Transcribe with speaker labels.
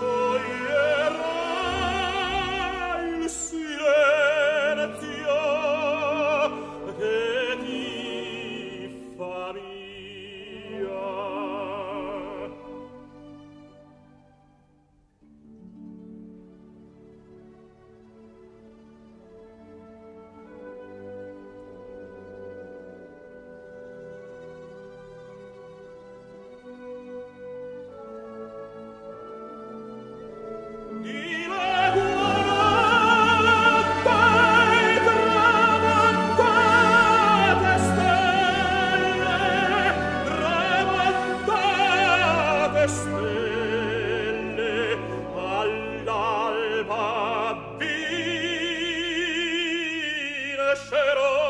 Speaker 1: Boże. lascerò